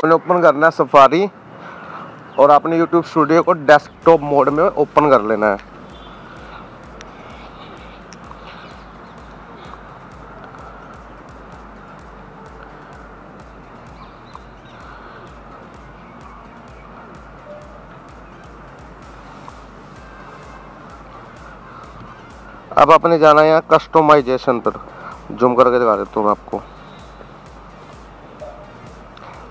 आपने ओपन करना है सफारी और आपने यूट्यूब स्टूडियो को डेस्कटॉप मोड में ओपन कर लेना है। अब आपने जाना है यहाँ कस्टमाइजेशन पर। जूम करके दिखा देता हूँ मैं आपको।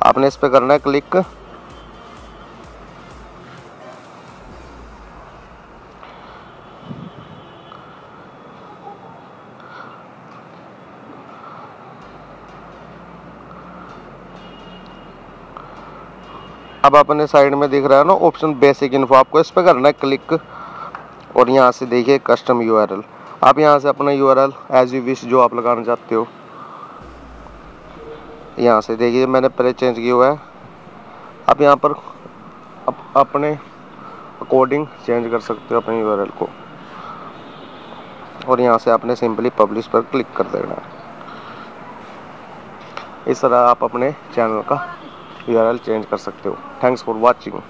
आपने इस पर करना है क्लिक। अब अपने साइड में दिख रहा है ना, ऑप्शन बेसिक इन्फो आपको इस पर करना है क्लिक। और यहाँ से देखिए कस्टम यू आप यहाँ से अपना यूआरएल एज यू विश जो आप लगाना चाहते हो। यहाँ से देखिए मैंने पहले चेंज किया हुआ है। आप यहाँ पर अप, अपने अकॉर्डिंग चेंज कर सकते हो अपने यू को। और यहाँ से आपने सिंपली पब्लिश पर क्लिक कर देना इस तरह आप अपने चैनल का यू चेंज कर सकते हो। Thanks for watching